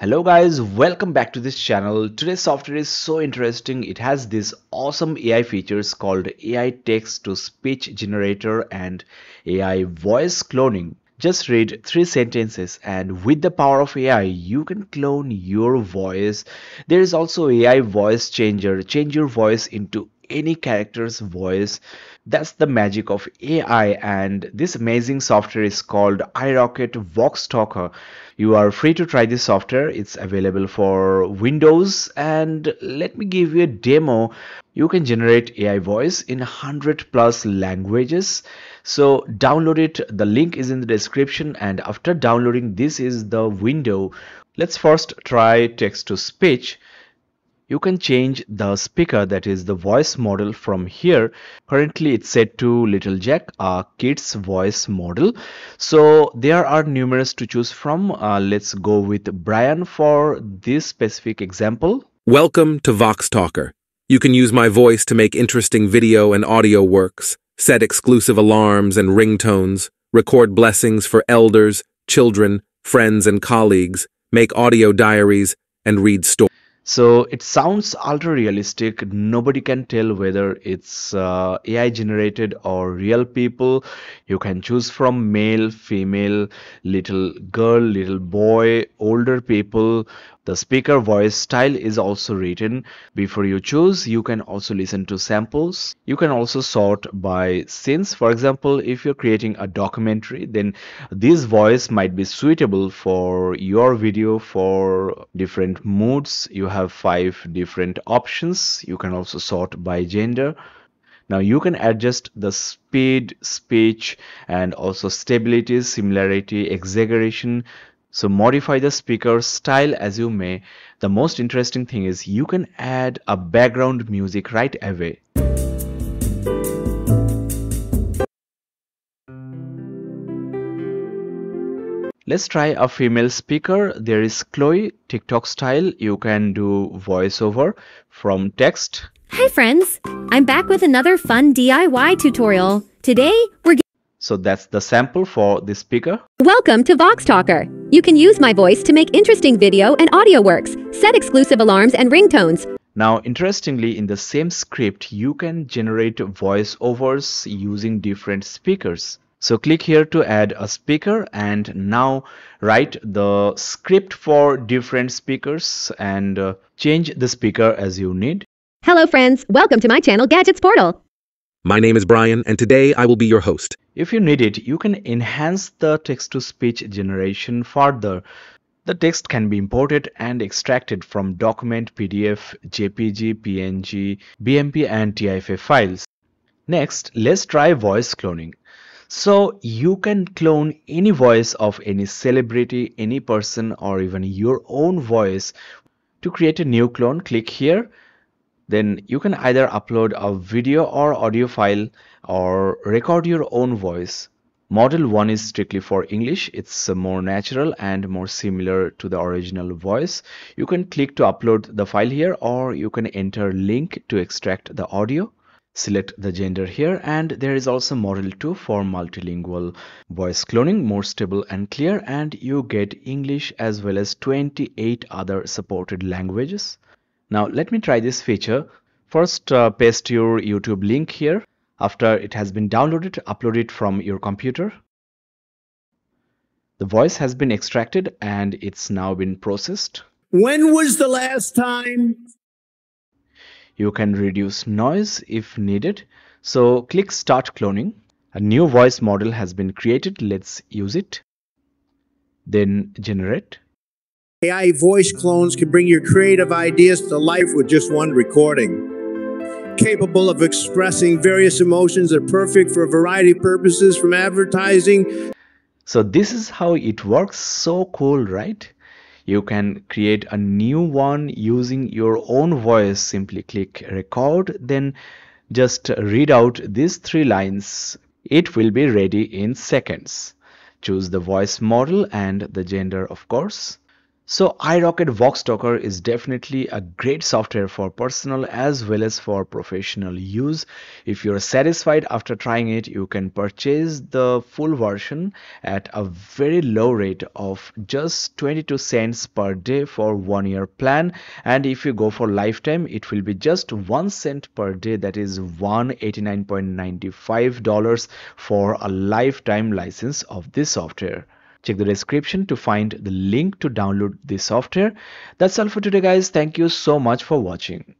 Hello guys, welcome back to this channel. Today's software is so interesting. It has this awesome AI features called AI text to speech generator and AI voice cloning. Just read three sentences and with the power of AI, you can clone your voice. There is also AI voice changer. Change your voice into any character's voice. That's the magic of AI and this amazing software is called iRocket VoxTalker. You are free to try this software. It's available for Windows and let me give you a demo. You can generate AI voice in 100 plus languages. So download it. The link is in the description and after downloading this is the window. Let's first try text to speech you can change the speaker that is the voice model from here currently it's set to little jack a kid's voice model so there are numerous to choose from uh, let's go with brian for this specific example Welcome to VoxTalker. You can use my voice to make interesting video and audio works, set exclusive alarms and ringtones, record blessings for elders, children, friends, and colleagues, make audio diaries, and read stories. So it sounds ultra realistic nobody can tell whether it's uh, ai generated or real people. You can choose from male female little girl little boy older people. The speaker voice style is also written. Before you choose you can also listen to samples. You can also sort by scenes. For example if you're creating a documentary then this voice might be suitable for your video for different moods. You have five different options. You can also sort by gender. Now you can adjust the speed speech and also stability similarity exaggeration. So modify the speaker style as you may. The most interesting thing is you can add a background music right away Let's try a female speaker. There is Chloe, TikTok style. You can do voiceover from text. Hi friends! I'm back with another fun DIY tutorial. Today, we're So that's the sample for the speaker. Welcome to VoxTalker. You can use my voice to make interesting video and audio works, set exclusive alarms and ringtones. Now, interestingly, in the same script, you can generate voiceovers using different speakers. So click here to add a speaker and now write the script for different speakers and uh, change the speaker as you need. Hello friends, welcome to my channel Gadgets Portal. My name is Brian, and today I will be your host. If you need it, you can enhance the text-to-speech generation further. The text can be imported and extracted from document, PDF, JPG, PNG, BMP and TIFF files. Next, let's try voice cloning. So you can clone any voice of any celebrity, any person or even your own voice. To create a new clone, click here. Then you can either upload a video or audio file or record your own voice. Model 1 is strictly for English. It's more natural and more similar to the original voice. You can click to upload the file here or you can enter link to extract the audio. Select the gender here and there is also model 2 for multilingual voice cloning more stable and clear and you get English as well as 28 other supported languages. Now let me try this feature. First uh, paste your YouTube link here. After it has been downloaded, upload it from your computer. The voice has been extracted and it's now been processed. When was the last time? You can reduce noise if needed. So click start cloning. A new voice model has been created. Let's use it. Then generate. AI voice clones can bring your creative ideas to life with just one recording. Capable of expressing various emotions are perfect for a variety of purposes from advertising So this is how it works. So cool, right? You can create a new one using your own voice. Simply click record, then just read out these three lines. It will be ready in seconds. Choose the voice model and the gender, of course. So iRocket Voxtalker is definitely a great software for personal as well as for professional use. If you're satisfied after trying it, you can purchase the full version at a very low rate of just 22 cents per day for one year plan and if you go for lifetime it will be just 1 cent per day that is 189.95 dollars for a lifetime license of this software check the description to find the link to download this software. That's all for today guys. Thank you so much for watching